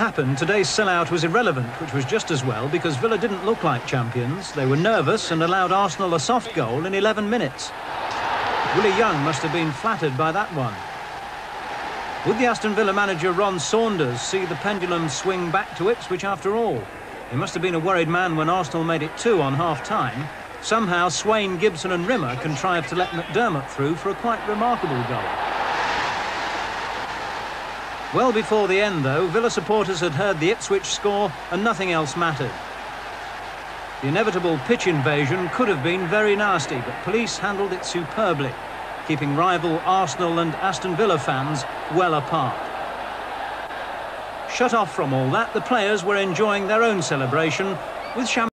happened, today's sellout was irrelevant, which was just as well because Villa didn't look like champions. They were nervous and allowed Arsenal a soft goal in 11 minutes. Willie Young must have been flattered by that one. Would the Aston Villa manager Ron Saunders see the pendulum swing back to Ipswich after all? He must have been a worried man when Arsenal made it two on half-time. Somehow Swain, Gibson and Rimmer contrived to let McDermott through for a quite remarkable goal. Well before the end, though, Villa supporters had heard the Ipswich score and nothing else mattered. The inevitable pitch invasion could have been very nasty, but police handled it superbly, keeping rival Arsenal and Aston Villa fans well apart. Shut off from all that, the players were enjoying their own celebration with champagne.